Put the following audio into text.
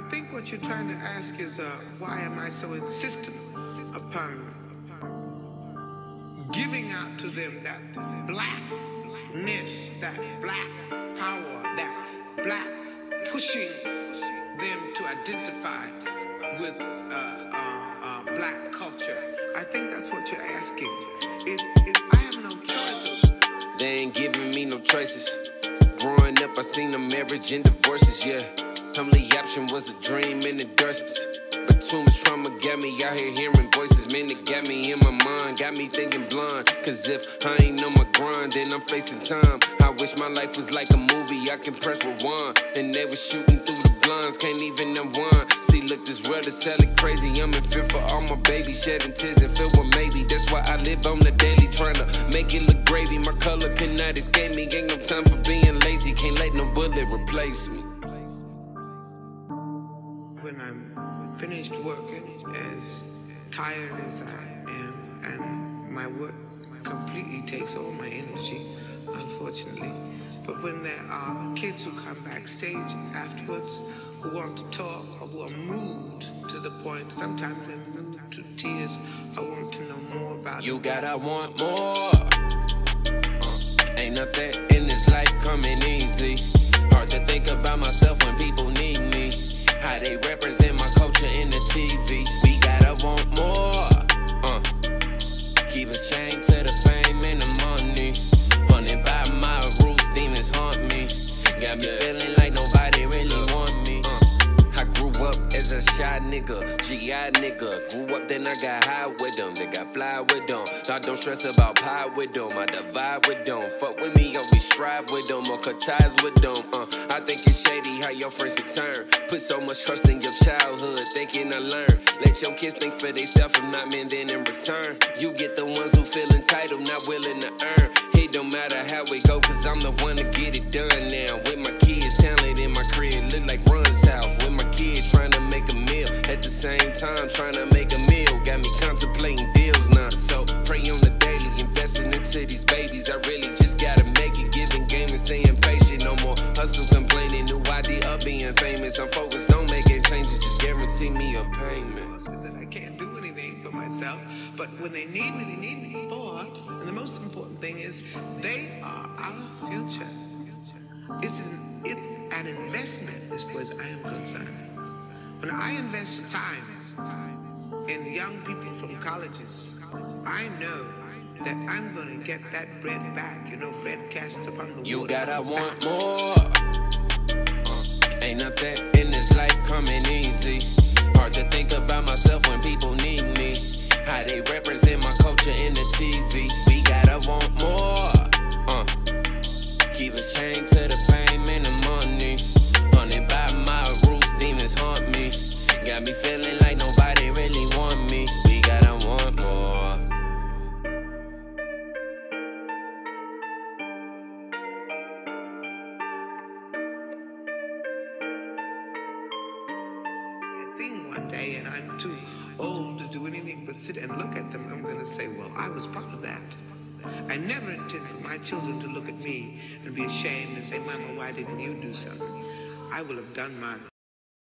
I think what you're trying to ask is uh, why am I so insistent upon giving out to them that blackness, that black power, that black pushing them to identify with uh, uh, uh, black culture. I think that's what you're asking. Is, I have no choices. They ain't giving me no choices. Growing up, I seen the marriage and divorces, yeah. Only option was a dream in the endorsements. But too much trauma got me out here hearing voices, man, it got me in my mind, got me thinking blind. Cause if I ain't on my grind, then I'm facing time. I wish my life was like a movie, I can press rewind. And they was shooting through the blinds, can't even unwind. See, look, this world is selling crazy. I'm in fear for all my babies, shedding tears and filled with maybe. That's why I live on the daily, trying to make it look gravy. My color cannot escape me, ain't no time for being lazy. Can't let no bullet replace me. Finished working, as tired as I am, and my work completely takes all my energy, unfortunately. But when there are kids who come backstage afterwards who want to talk or who are moved to the point, sometimes to tears, I want to know more about You it. gotta want more. Uh, ain't nothing in this life coming easy. Hard to think about myself when people need me. How they represent TV. Shy nigga, GI nigga. Grew up, then I got high with them, then got fly with them. Thought don't stress about pie with them, I divide with them. Fuck with me, always strive with them, or cut ties with them. Uh, I think it's shady how your friends return. Put so much trust in your childhood, thinking I learned. Let your kids think for themselves, I'm not men, then in return. You get the ones who feel entitled, not willing to earn. It don't matter how it go, cause I'm the one to get it done now. With my kids, same time, trying to make a meal. Got me contemplating deals now. So pray on the daily, investing into these babies. I really just gotta make it, giving game and staying patient. No more hustle, complaining. New idea of being famous. I'm focused on making changes, just guarantee me a payment. that I can't do anything for myself. But when they need me, they need me for. And the most important thing is they are our future. It's an, it's an investment as far as I am concerned. When I invest time in young people from colleges, I know that I'm to get that bread back. You know, bread cast upon the You gotta want more. Ain't nothing in this life coming easy. Hard to think about myself when people need me. How they represent my culture in the TV. We gotta want more. Uh, keep us chained to like nobody really want me. We gotta want more. a thing one day and I'm too old to do anything but sit and look at them, I'm to say, well, I was part of that. I never intended my children to look at me and be ashamed and say, Mama, why didn't you do something? I will have done my